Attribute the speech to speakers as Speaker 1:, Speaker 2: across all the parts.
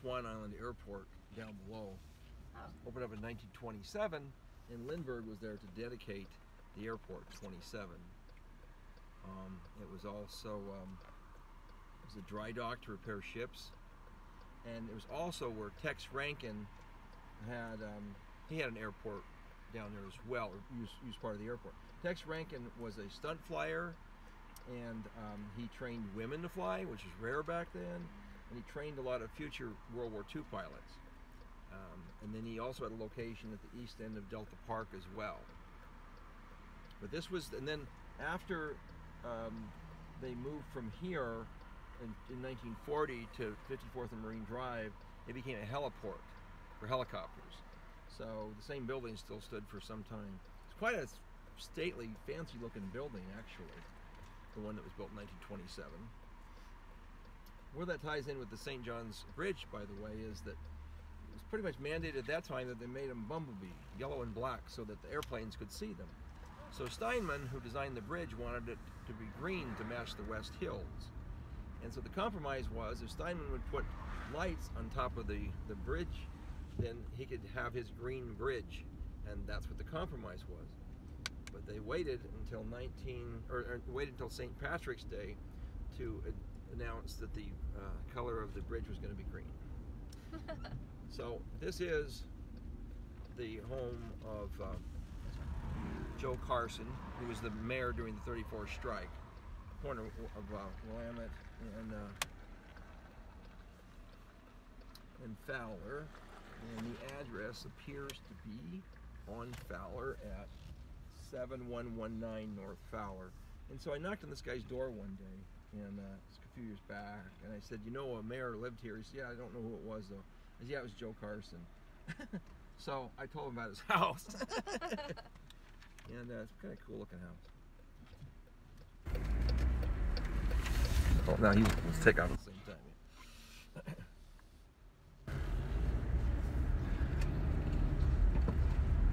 Speaker 1: Swan Island Airport down below.
Speaker 2: Oh.
Speaker 1: Opened up in 1927, and Lindbergh was there to dedicate the airport 27. Um, it was also um, it was a dry dock to repair ships, and it was also where Tex Rankin had um, he had an airport down there as well, or used, used part of the airport. Tex Rankin was a stunt flyer, and um, he trained women to fly, which is rare back then, and he trained a lot of future World War II pilots. Um, and then he also had a location at the east end of Delta Park as well. But this was, and then after um, they moved from here in, in 1940 to 54th and Marine Drive, it became a heliport for helicopters. So the same building still stood for some time. It's quite a stately, fancy-looking building, actually. The one that was built in 1927. Where that ties in with the St. John's Bridge, by the way, is that it was pretty much mandated at that time that they made them bumblebee, yellow and black, so that the airplanes could see them. So Steinman, who designed the bridge, wanted it to be green to match the West Hills. And so the compromise was if Steinman would put lights on top of the, the bridge, then he could have his green bridge. And that's what the compromise was. But they waited until 19, or, or waited until St. Patrick's Day to uh, uh, announce that the uh, color of the bridge was going to be green. so this is the home of uh, Joe Carson, who was the mayor during the 34 strike, corner of uh, Willamette and uh, and Fowler, and the address appears to be on Fowler at 7119 North Fowler. And so I knocked on this guy's door one day, and uh, it's a few years back, and I said, "You know, a mayor lived here." He said, "Yeah, I don't know who it was though." I said, "Yeah, it was Joe Carson." so I told him about his house, and uh, it's kind of cool looking house. Oh, now he's let's take off at the same time.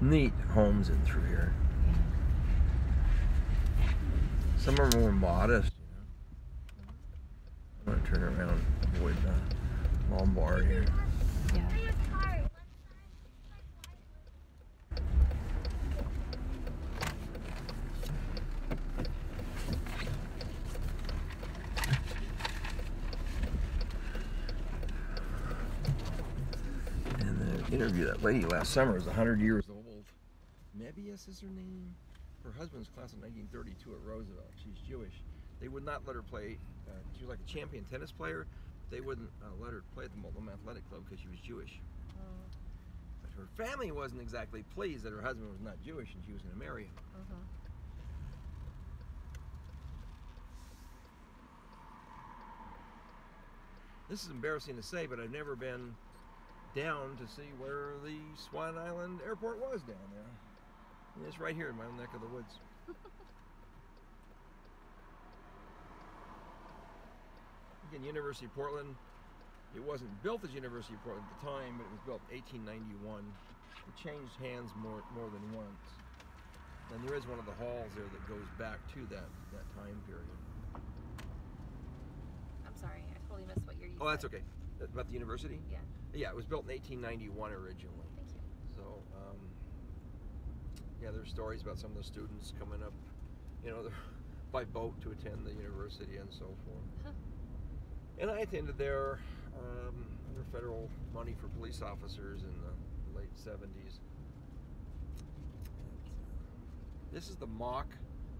Speaker 1: Neat homes in through here. Some are more modest, you know. I'm gonna turn around, avoid the Lombard here.
Speaker 2: Yeah.
Speaker 1: And the interview that lady last summer was 100 years old. Mebius is her name. Her husband's class in 1932 at Roosevelt. She's Jewish. They would not let her play. Uh, she was like a champion tennis player. But they wouldn't uh, let her play at the Multnomah Athletic Club because she was Jewish.
Speaker 2: Oh,
Speaker 1: But her family wasn't exactly pleased that her husband was not Jewish and she was going to marry him.
Speaker 2: uh-huh.
Speaker 1: This is embarrassing to say, but I've never been down to see where the Swan Island Airport was down there. And it's right here in my neck of the woods. Again, University of Portland. It wasn't built as University of Portland at the time, but it was built in 1891. It changed hands more more than once. And there is one of the halls there that goes back to that that time period.
Speaker 2: I'm sorry, I totally missed what year you
Speaker 1: Oh, that's okay. About the university?
Speaker 2: Yeah,
Speaker 1: Yeah, it was built in 1891 originally.
Speaker 2: thank you.
Speaker 1: So, um, yeah, there's stories about some of the students coming up, you know, by boat to attend the university and so forth.
Speaker 2: Huh.
Speaker 1: And I attended there um, under federal money for police officers in the late 70s. This is the Mock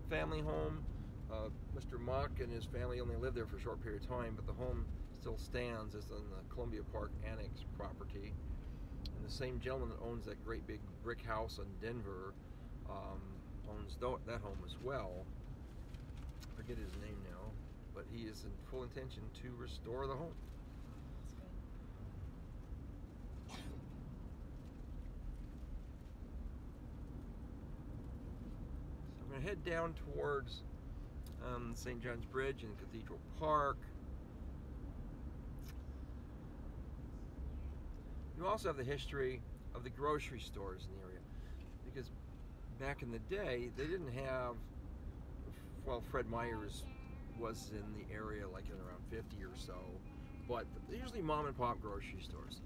Speaker 1: family home. Uh, Mr. Mock and his family only lived there for a short period of time, but the home still stands. It's on the Columbia Park Annex property. And the same gentleman that owns that great big brick house in Denver um, owns that home as well. I forget his name now, but he is in full intention to restore the home. So I'm going to head down towards um, St. John's Bridge and Cathedral Park. You also have the history of the grocery stores in the area because back in the day they didn't have well Fred Meyer's was in the area like in around 50 or so but usually mom and pop grocery stores.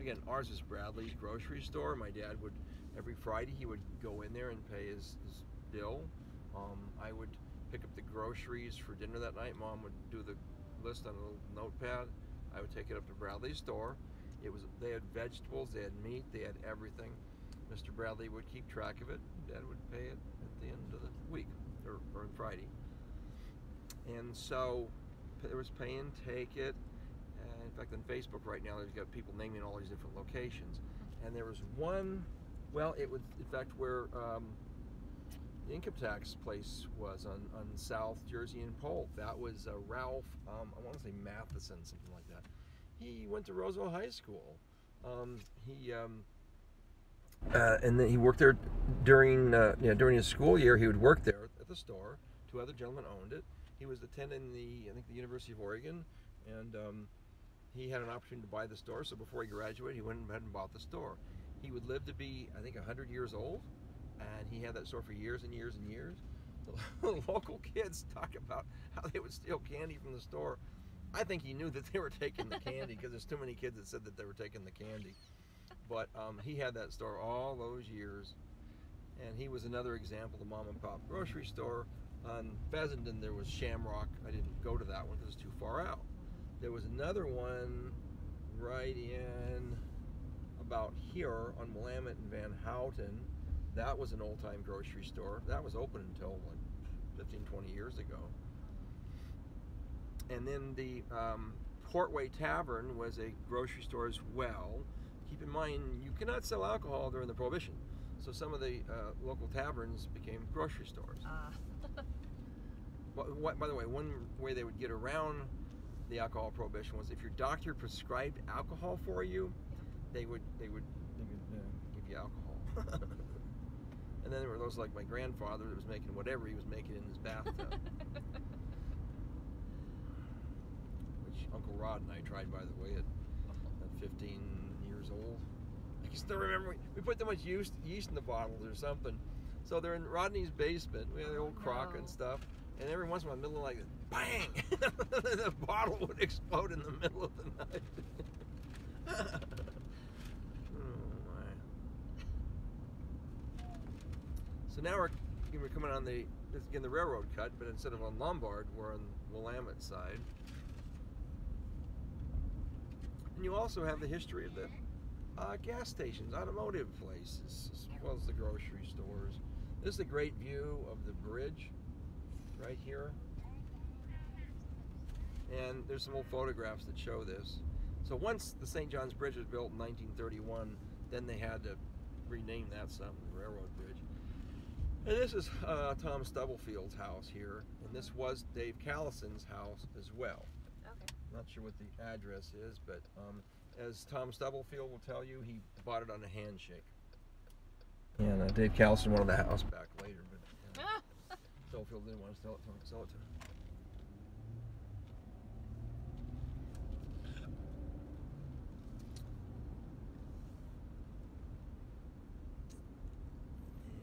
Speaker 1: Again, ours is Bradley's grocery store. My dad would every Friday he would go in there and pay his, his bill. Um, I would pick up the groceries for dinner that night. Mom would do the list on a little notepad. I would take it up to Bradley's store. It was they had vegetables, they had meat, they had everything. Mr. Bradley would keep track of it. Dad would pay it at the end of the week or, or on Friday. And so there was pay and take it. And in fact, on Facebook right now, there's got people naming all these different locations. And there was one, well, it was in fact where um, the income tax place was on, on South Jersey and Polk. That was uh, Ralph, um, I want to say Matheson, something like that. He went to Roosevelt High School. Um, he um, uh, and then he worked there during uh, you know, during his school year. He would work there at the store. Two other gentlemen owned it. He was attending the I think the University of Oregon, and um, he had an opportunity to buy the store. So before he graduated, he went ahead and bought the store. He would live to be I think 100 years old, and he had that store for years and years and years. The local kids talk about how they would steal candy from the store. I think he knew that they were taking the candy because there's too many kids that said that they were taking the candy. But um, he had that store all those years, and he was another example of mom and pop grocery store. On Fessenden, there was Shamrock. I didn't go to that one because it's too far out. There was another one right in about here on Willamette and Van Houten. That was an old time grocery store. That was open until like 15, 20 years ago. And then the um, Portway Tavern was a grocery store as well. Keep in mind, you cannot sell alcohol during the Prohibition. So some of the uh, local taverns became grocery stores.
Speaker 2: Uh,
Speaker 1: But what, by the way, one way they would get around the alcohol prohibition was if your doctor prescribed alcohol for you, they would they would they would uh, give you alcohol. and then there were those like my grandfather that was making whatever he was making in his bathtub, which Uncle Rod and I tried by the way at, at 15 years old. I can still remember we, we put too much yeast, yeast in the bottles or something. So they're in Rodney's basement. We had the old
Speaker 2: Oh,
Speaker 1: crock
Speaker 2: no.
Speaker 1: and stuff. And every once in a while, middle of like bang, the bottle would explode in the middle of the night. oh! So now we're we're coming on the again the railroad cut, but instead of on Lombard, we're on Willamette side. And you also have the history of the uh, gas stations, automotive places, as well as the grocery stores. This is a great view of the bridge right here. And there's some old photographs that show this. So once the St. John's Bridge was built in 1931, then they had to rename that something, the Railroad Bridge. And this is uh, Tom Stubblefield's house here, and this was Dave Callison's house as well.
Speaker 2: okay.
Speaker 1: Not sure what the address is, but um, as Tom Stubblefield will tell you, he bought it on a handshake. And uh, Dave Callison wanted the house back later, but uh, Stubblefield didn't want to sell it to him. Sell it to him.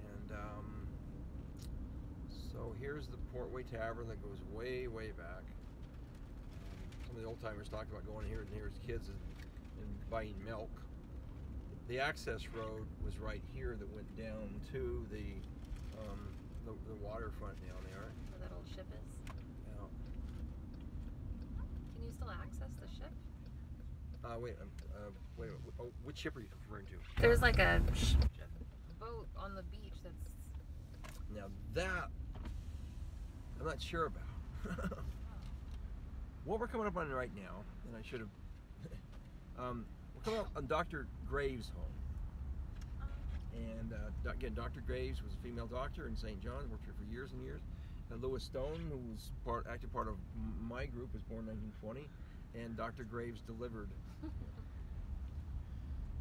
Speaker 1: And um, so here's the Portway Tavern that goes way, way back. Some of the old timers talked about going here and here as kids and, and buying milk. The access road was right here that went down to the um, the, the waterfront down there.
Speaker 2: Where that old ship is.
Speaker 1: Now,
Speaker 2: Can you still access the ship?
Speaker 1: uh, wait, um, uh, wait. Oh, which ship are you referring to?
Speaker 2: There's like a boat on the beach that's.
Speaker 1: Now that I'm not sure about. what we're coming up on right now, and I should have. um, we're coming up on Dr. Graves' home, and uh, again, Dr. Graves was a female doctor in St. John's, worked here for years and years. And Lewis Stone, who was part, active part of my group, was born in 1920, and Dr. Graves delivered.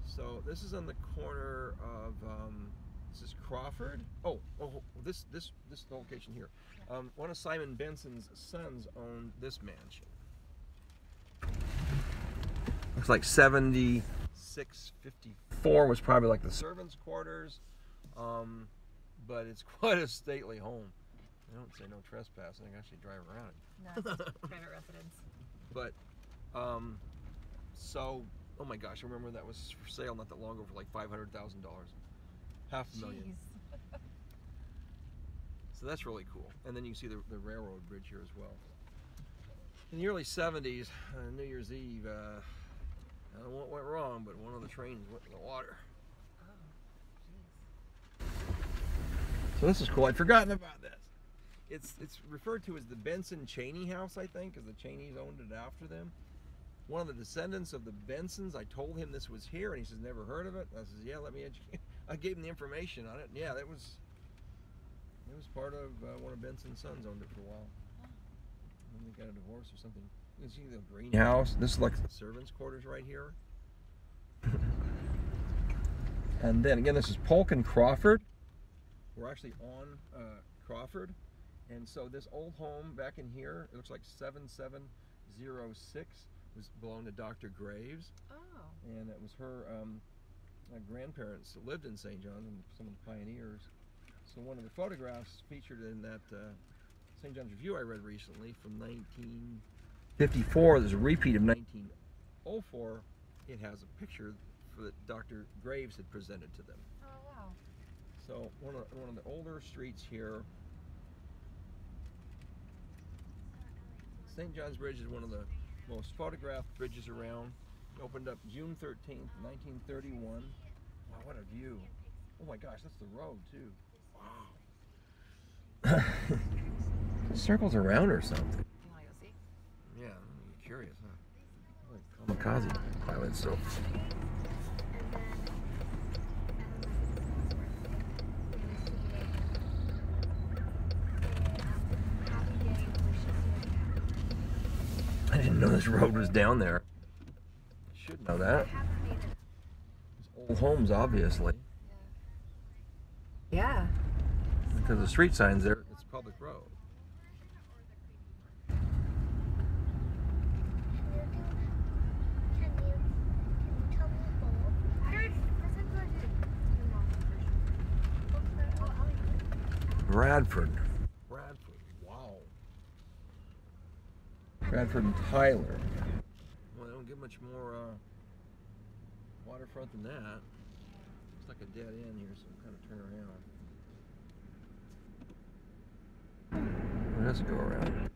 Speaker 1: so this is on the corner of. Um, this is Crawford. Oh, oh, this this this location here. Um, one of Simon Benson's sons owned this mansion. Looks like 7654 was probably like the servants' quarters, um, but it's quite a stately home. I don't say no trespassing. I can actually drive around it.
Speaker 2: No, private residence.
Speaker 1: But Um, so, oh my gosh, I remember that was for sale not that long ago for like five hundred thousand dollars, half a million.
Speaker 2: Jeez.
Speaker 1: So that's really cool. And then you see the, the railroad bridge here as well. In the early 70s, uh, New Year's Eve, uh, Don't know what went wrong, but one of the trains went in the water. So this is cool. I'd forgotten about this. It's it's referred to as the Benson Cheney House, I think, because the Cheneys owned it after them. One of the descendants of the Bensons, I told him this was here, and he says, "Never heard of it." I says, "Yeah, let me educate." I gave him the information on it. Yeah, that was it was part of uh, one of Benson's sons owned it for a while. And they got a divorce or something. You can see the greenhouse. This is like the servants' quarters right here. and then again, this is Polk and Crawford. We're actually on uh, Crawford. And so this old home back in here, it looks like 7706, was belonged to Dr. Graves.
Speaker 2: Oh.
Speaker 1: And it was her um, uh, grandparents that lived in St. John's and some of the pioneers. So one of the photographs featured in that uh, St. John's Review I read recently from 1954, there's a repeat of 1904. It has a picture for that Dr. Graves had presented to them.
Speaker 2: Oh wow.
Speaker 1: So one of one of the older streets here. St. John's Bridge is one of the most photographed bridges around. Opened up June 13th, 1931. Wow, what a view. Oh my gosh, that's the road too. Wow. Circles around or something.
Speaker 2: You wanna go see?
Speaker 1: Yeah, I'm curious, huh? Kamikaze pilot, so. I didn't know this road was down there. Should know that. It's old homes, obviously.
Speaker 2: Yeah.
Speaker 1: Because the street signs there, it's public road. Bradford. Bradford. Wow. Bradford and Tyler. Well, they don't get much more uh, waterfront than that. It's like a dead end here, so I'm kind of turn around. Where does it go around?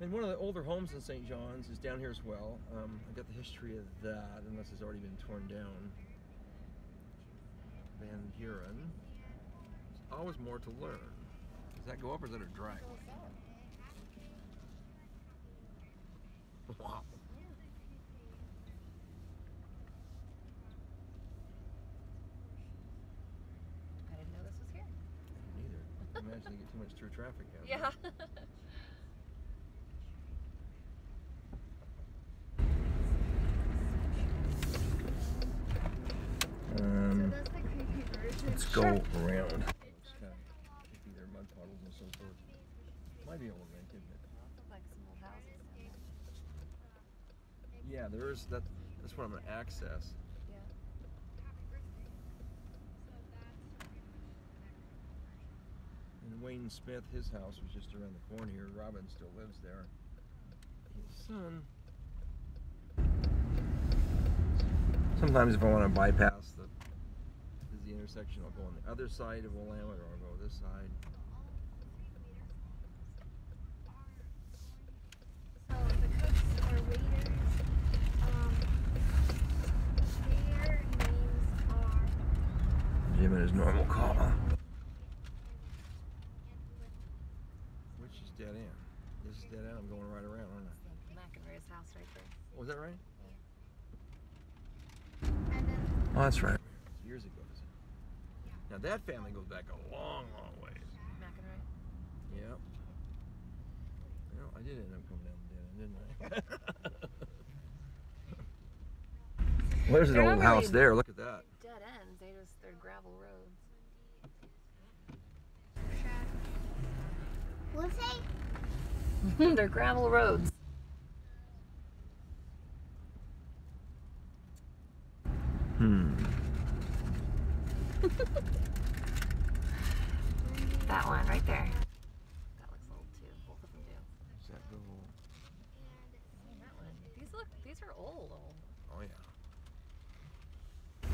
Speaker 1: And one of the older homes in St. John's is down here as well. Um, I got the history of that, unless it's already been torn down. Van Buren. There's always more to learn. Does that go up or is that a drag? Wow.
Speaker 2: I didn't know this was here.
Speaker 1: Neither. Imagine they get too much through traffic.
Speaker 2: Yeah.
Speaker 1: Um,
Speaker 3: that's the creepy version.
Speaker 1: let's go around. Looks kind of iffy there, mud puddles and so forth. Might be old rent, isn't it?
Speaker 2: like some old houses.
Speaker 1: Yeah, there is that. That's what I'm gonna access.
Speaker 2: Yeah.
Speaker 1: And Wayne Smith, his house was just around the corner here. Robin still lives there. His son. Sometimes if I want to bypass the busy intersection, I'll go on the other side of Willamette or I'll go this side.
Speaker 3: So the cooks or waiters, um, their names are
Speaker 1: Jim and his normal call. Which is dead end. This is dead end. I'm going right around, aren't I?
Speaker 2: House right there.
Speaker 1: Was that right?
Speaker 3: then
Speaker 1: Oh, that's right. Years ago. Now that family goes back a long, long ways.
Speaker 2: McInerney.
Speaker 1: Yep. Well, I did end up coming down the dead end, didn't I? well, there's an
Speaker 2: They're
Speaker 1: old house
Speaker 2: really-
Speaker 1: there. Look at that.
Speaker 2: Dead ends. They just they're gravel roads.
Speaker 3: what's they?
Speaker 2: they're gravel roads.
Speaker 1: Hmm.
Speaker 2: That one right there. That these are old, old.
Speaker 1: Oh yeah.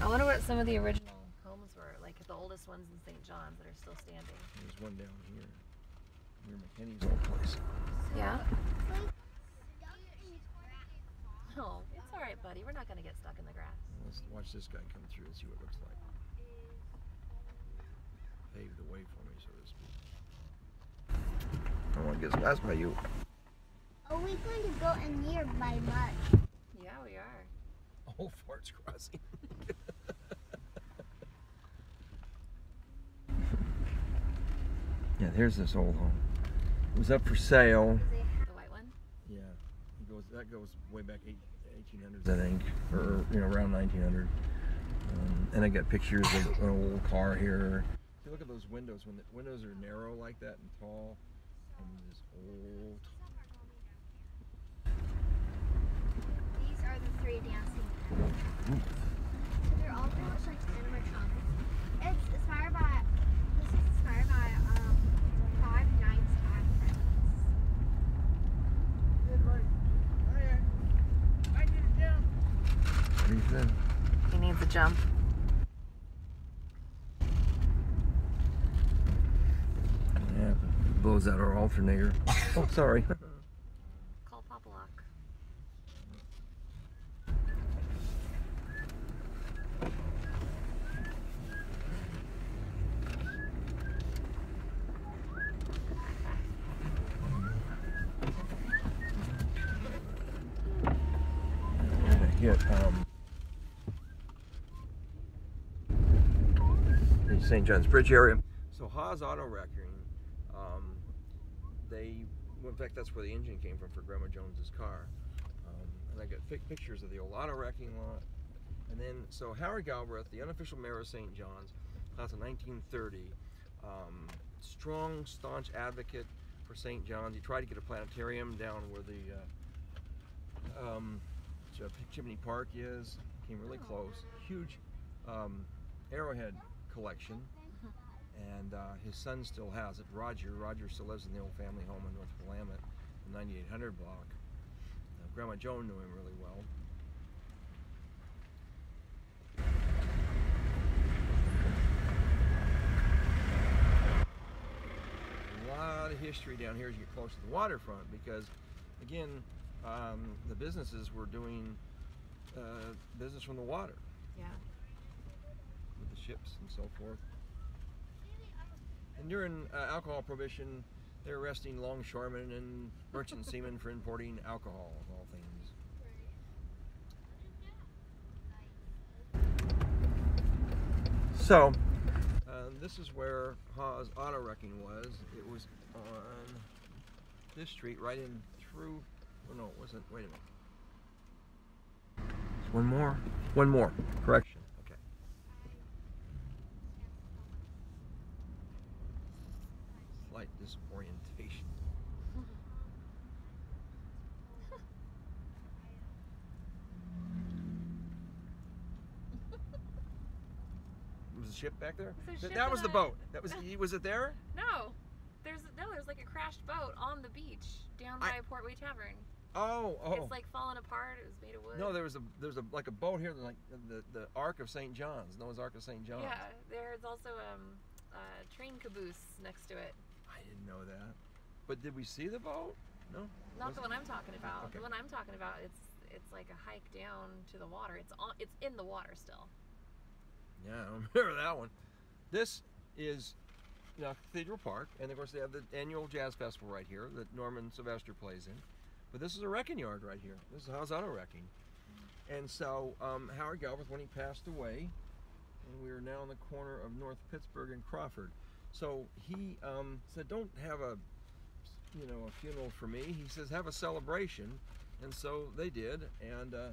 Speaker 2: I wonder what some of the original homes were, like the oldest ones in St. John's that are still standing.
Speaker 1: There's one down here. Near McKinney's old place.
Speaker 2: Yeah.
Speaker 3: It's like stuck in grass.
Speaker 2: Oh, it's all right, buddy. We're not gonna get stuck in the grass.
Speaker 1: Let's watch this guy come through and see what it looks like. Pave the way for me, so to speak. I want to get some. That's by you.
Speaker 3: Are we going to go in here by mud?
Speaker 2: Yeah, we are.
Speaker 1: Oh, farts crossing. yeah, there's this old home. It was up for sale.
Speaker 2: The white one.
Speaker 1: Yeah, it goes. That goes way back 1800s, I think, or you know, around 1900. Um, and I got pictures of an old car here. If you look at those windows, when the windows are narrow like that and tall, and this old.
Speaker 3: These are the three dancing. So they're all pretty much like animatronics. It's inspired by. This is inspired by um Five Nights at Freddy's.
Speaker 1: Do?
Speaker 2: He needs a jump.
Speaker 1: Yeah, blows out our alternator. Oh, sorry.
Speaker 2: Call Papa Lock.
Speaker 1: We're gonna hit um, the St. John's Bridge area. So Haas Auto Wrecking, um, they, well, in fact, that's where the engine came from for Grandma Jones's car. Um, and I got pictures of the old auto wrecking lot. And then, so Howard Galbraith, the unofficial mayor of St. John's, class of 1930, um, strong, staunch advocate for St. John's. He tried to get a planetarium down where the uh, um, Chimney Park is. Came really close. Huge um, arrowhead collection. And uh, his son still has it. Roger. Roger still lives in the old family home in North Willamette, the 9800 block. Grandma Joan knew him really well. A lot of history down here as you get close to the waterfront because, again, um, the businesses were doing uh, business from the water
Speaker 2: Yeah.
Speaker 1: With the ships and so forth. And during uh, alcohol prohibition, they're arresting longshoremen and merchant seamen for importing alcohol, of all things. So, uh, this is where Haas Auto Wrecking was. It was on this street, right in through. Oh no, it wasn't. Wait a minute. One more. One more. Correction. Okay. Slight disorientation. Was the ship back there?
Speaker 2: There's a
Speaker 1: Th- that was the boat. That was. Was it there?
Speaker 2: No. There's no. There's like a crashed boat on the beach down
Speaker 1: I-
Speaker 2: by Portway Tavern.
Speaker 1: Oh, oh.
Speaker 2: It's like falling apart. It was made of wood.
Speaker 1: no, there was a there's a like a boat here, like the the Ark of St. John's, Noah's Ark of St. John's.
Speaker 2: Yeah. There's also um, a train caboose next to it.
Speaker 1: I didn't know that. But did we see the boat? No.
Speaker 2: Not the one I'm talking about.
Speaker 1: Okay.
Speaker 2: The one I'm talking about, it's it's like a hike down to the water. It's on. It's in the water still.
Speaker 1: Yeah, I remember that one. This is you know, Cathedral Park, and of course they have the annual jazz festival right here that Norman Sylvester plays in. But this is a wrecking yard right here. This is Haas Auto Wrecking. And so um, Howard Galbraith, when he passed away, and we are now in the corner of North Pittsburgh and Crawford. So he um, said, "Don't have a, you know, a funeral for me." He says, "Have a celebration," and so they did. And uh,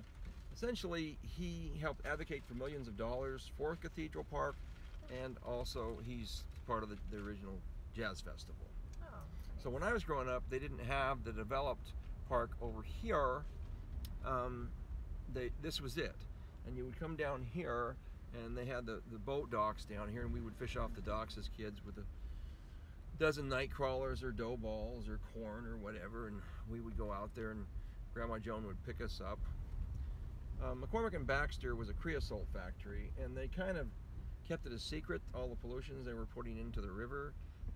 Speaker 1: essentially, he helped advocate for millions of dollars for Cathedral Park, and also he's part of the, the original jazz festival.
Speaker 2: Oh.
Speaker 1: So when I was growing up, they didn't have the developed park over here. Um, they, this was it, and you would come down here, and they had the, the boat docks down here, and we would fish off the docks as kids with a dozen night crawlers or dough balls or corn or whatever, and we would go out there, and Grandma Joan would pick us up, um, McCormick and Baxter was a creosote factory, and they kind of kept it a secret, all the pollutions they were putting into the river.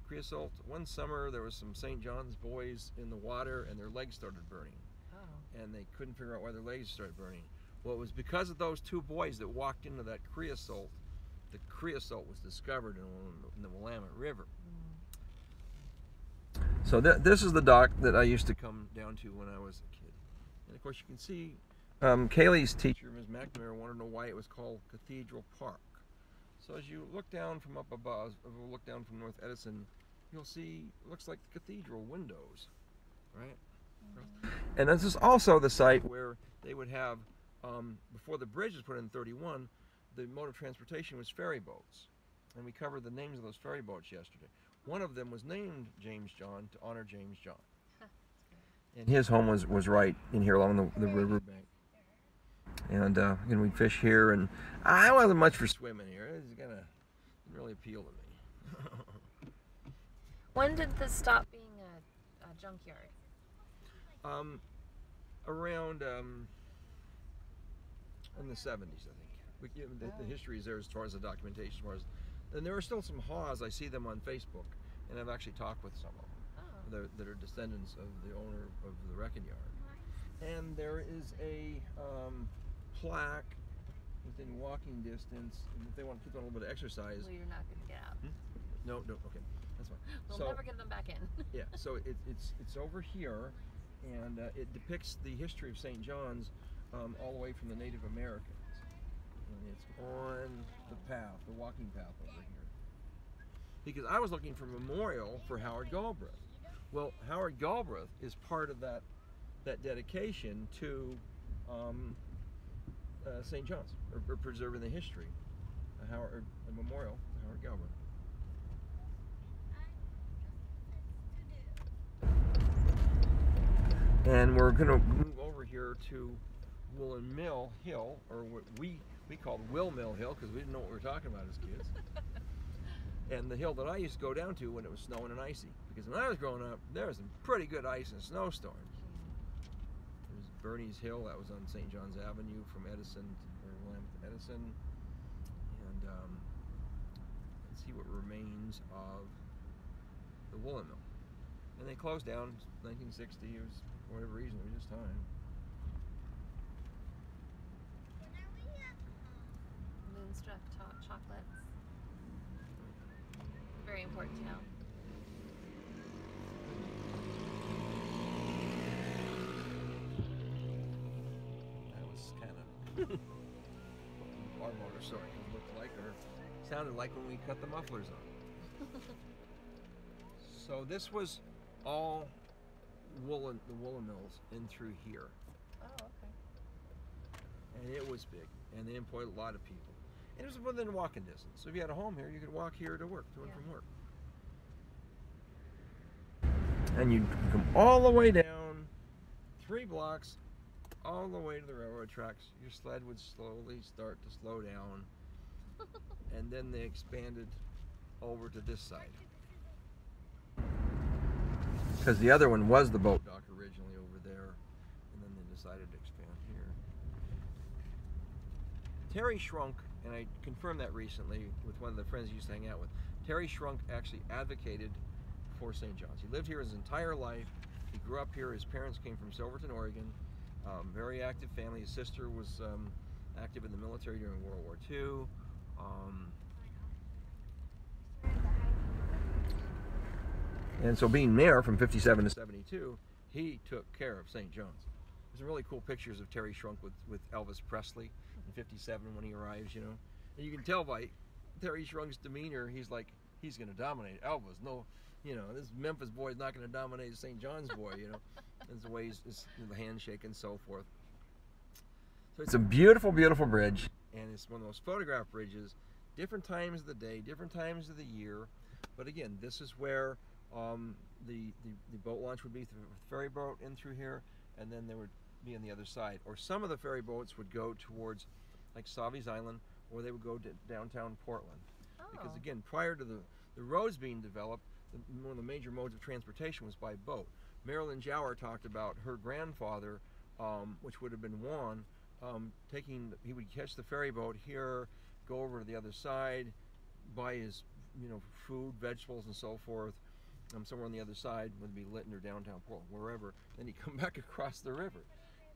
Speaker 1: Creosote. One summer, there was some St. John's boys in the water, and their legs started burning,
Speaker 2: Oh.
Speaker 1: and they couldn't figure out why their legs started burning. Well, it was because of those two boys that walked into that creosote. The creosote was discovered in, in the Willamette River. So th- this is the dock that I used to come down to when I was a kid. And of course, you can see um, Kaylee's teacher, Ms. McNamara, wanted to know why it was called Cathedral Park. So as you look down from up above, look down from North Edison, you'll see looks like the cathedral windows, right? And this is also the site where they would have, um, before the bridge was put in 31, the mode of transportation was ferry boats. And we covered the names of those ferry boats yesterday. One of them was named James John to honor James John. And his home was, was right in here along the, the riverbank. And uh, again, we'd fish here, and I wasn't much for swimming here. It was gonna really appeal to me.
Speaker 2: When did this stop being a, a junkyard?
Speaker 1: um, around um, in the 70s, I think. We, you know, the, the
Speaker 2: Oh.
Speaker 1: history is there as far as the documentation, as far and there are still some haws. I see them on Facebook, and I've actually talked with some of them.
Speaker 2: Oh.
Speaker 1: that, that are descendants of the owner of the wrecking yard. And there is a um, plaque within walking distance. And if they want to keep on a little bit of exercise,
Speaker 2: Well, you're not going to get out.
Speaker 1: no, no, okay, that's fine.
Speaker 2: We'll
Speaker 1: so
Speaker 2: never get them back in.
Speaker 1: yeah, so it, it's it's over here, and uh, it depicts the history of St. John's um, all the way from the Native Americans, and it's on the path, the walking path over here. Because I was looking for a memorial for Howard Galbraith. Well, Howard Galbraith is part of that that dedication to um, uh, St. John's, or, or preserving the history, a, Howard, a memorial to Howard Galbraith. and we're going to move over here to Woolen Mill Hill, or what we we called Will Mill Hill because we didn't know what we were talking about as kids. and the hill that I used to go down to when it was snowing and icy, because when I was growing up, there was some pretty good ice and snowstorms. There's Bernie's Hill, that was on St. John's Avenue from Edison to or Willamette to Edison, and um, let's see what remains of the woolen mill. And they closed down 1960. It was for whatever reason. It was just time.
Speaker 2: Moonstruck chocolates. Very important to know.
Speaker 1: That was kind of what our motorcycle looked like, or sounded like when we cut the mufflers on. so this was all woolen, the woolen mills in through here,
Speaker 2: Oh, okay.
Speaker 1: and it was big, and they employed a lot of people. And it was within walking distance. So if you had a home here, you could walk here to work, to and
Speaker 2: Yeah.
Speaker 1: from work. And you come all the way down three blocks, all the way to the railroad tracks. Your sled would slowly start to slow down, and then they expanded over to this side. Because the other one was the boat dock originally over there, and then they decided to expand here. Terry Schrunk, and I confirmed that recently with one of the friends he used to hang out with. Terry Schrunk actually advocated for St. John's. He lived here his entire life. He grew up here. His parents came from Silverton, Oregon. Um, very active family. His sister was um, active in the military during World War II. Um, and so, being mayor from 57 to 72, he took care of St. John's. There's some really cool pictures of Terry Schrunk with, with Elvis Presley in 57 when he arrives, you know. And you can tell by Terry Schrunk's demeanor, he's like, he's going to dominate Elvis. No, you know, this Memphis boy is not going to dominate St. John's boy, you know. That's the way he's, he's the handshake and so forth. So it's a beautiful, beautiful bridge, and it's one of those photograph bridges. Different times of the day, different times of the year. But again, this is where um, the, the the boat launch would be through the ferry boat in through here, and then there would be on the other side. Or some of the ferry boats would go towards like Sauvie's Island, or they would go to downtown Portland. Because
Speaker 2: Oh.
Speaker 1: again, prior to the, the roads being developed, one of the major modes of transportation was by boat. Marilyn Jower talked about her grandfather, um, which would have been Juan, um, taking. He would catch the ferry boat here, go over to the other side, buy his you know food, vegetables, and so forth. Um, somewhere on the other side, whether it be Linnton or downtown Portland, wherever. Then he'd come back across the river,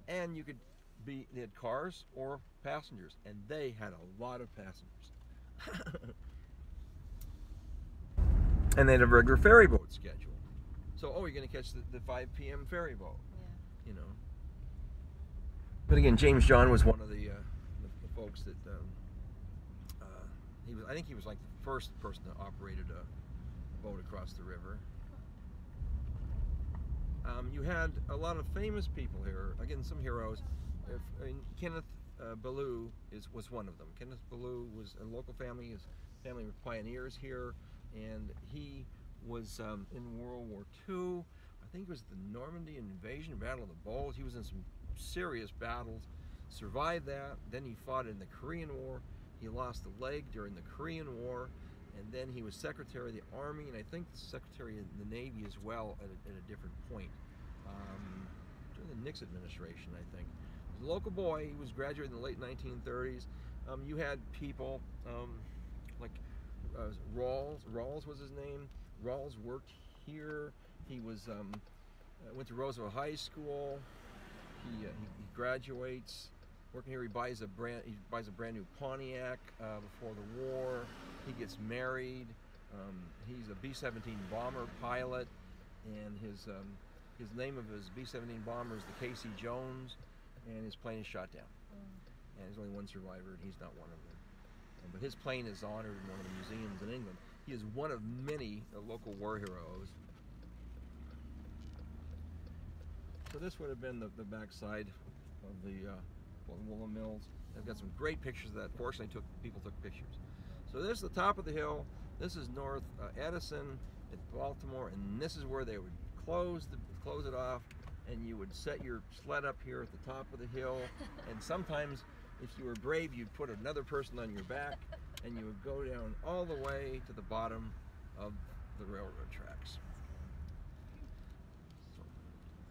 Speaker 1: and you could be. They had cars or passengers, and they had a lot of passengers. and they had a regular ferry boat schedule. So, oh, you're going to catch the, the 5 p.m. ferry boat,
Speaker 2: Yeah.
Speaker 1: you know. But again, James John was one of the, uh, the, the folks that um, uh, he was. I think he was like the first person that operated a, boat across the river. Um, you had a lot of famous people here. Again, some heroes. If, I mean, Kenneth uh, BeLieu is was one of them. Kenneth BeLieu was a local family. His family were pioneers here, and he was um, in World War II. I think it was the Normandy invasion, Battle of the Bulge. He was in some serious battles. Survived that. Then he fought in the Korean War. He lost a leg during the Korean War, and then he was Secretary of the Army, and I think Secretary of the Navy as well at a, at a different point um, during the Nixon administration, I think. He was a local boy. He was graduated in the late 1930s. Um, you had people um, uh, Rawls. Rawls was his name. Rawls worked here. He was um, uh, went to Roosevelt High School. He, uh, he, he graduates. Working here, he buys a brand he buys a brand new Pontiac uh, before the war. He gets married. Um, he's a B-17 bomber pilot, and his um, his name of his B-17 bomber is the Casey Jones, and his plane is shot down. And there's only one survivor, and he's not one of them. But his plane is honored in one of the museums in England. He is one of many uh, local war heroes. So this would have been the, the backside of the uh, Woolen Mills. I've got some great pictures of that. Fortunately, took people took pictures. So this is the top of the hill. This is North uh, Edison at Baltimore, and this is where they would close the, close it off, and you would set your sled up here at the top of the hill. and sometimes, if you were brave, you'd put another person on your back, and you would go down all the way to the bottom of the railroad tracks. So,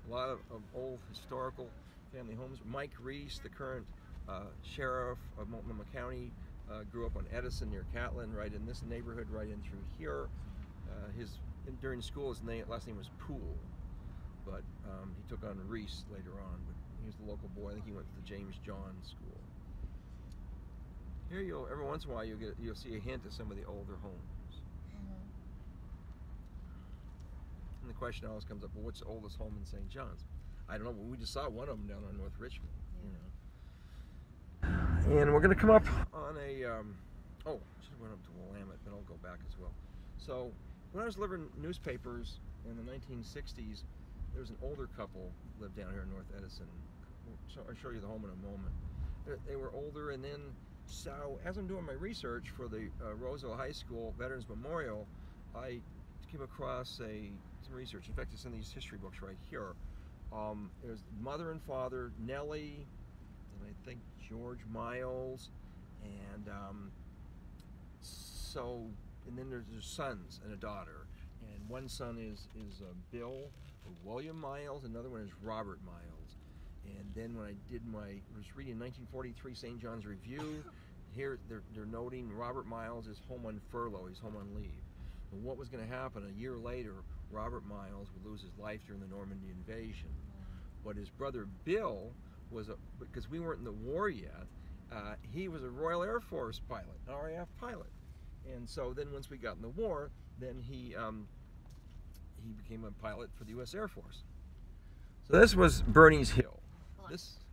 Speaker 1: a lot of, of old historical family homes. Mike Reese, the current uh, sheriff of Multnomah County, uh, grew up on Edison near Catlin, right in this neighborhood, right in through here. Uh, his in, during school, his name, last name was Poole, but um, he took on Reese later on. But he was the local boy. I think he went to the James John School. Here, you'll every once in a while you'll get you'll see a hint of some of the older homes.
Speaker 2: Mhm.
Speaker 1: And the question always comes up: Well, what's the oldest home in St. John's? I don't know. But we just saw one of them down on North Richmond. You know. And we're going to come up on a. Um, oh, should have went up to Willamette, but I'll go back as well. So when I was delivering newspapers in the 1960s, there was an older couple lived down here in North Edison. I'll show you the home in a moment. They were older, and then so as I'm doing my research for the uh, Roosevelt High School Veterans Memorial, I came across a some research. In fact, it's in these history books right here. Um, there's mother and father, Nellie, and I think George Miles, and um, so and then there's, there's sons and a daughter, and one son is is uh, Bill William Miles, another one is Robert Miles, and then when I did my was reading 1943 St. John's Review, here they're, they're noting Robert Miles is home on furlough, he's home on leave. And what was going to happen a year later? Robert Miles would lose his life during the Normandy invasion. But his brother Bill was a because we weren't in the war yet. Uh, he was a Royal Air Force pilot, an RAF pilot, and so then once we got in the war, then he um, he became a pilot for the U.S. Air Force. So this was Bernie's Hill. This